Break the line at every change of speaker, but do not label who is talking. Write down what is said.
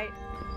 Bye.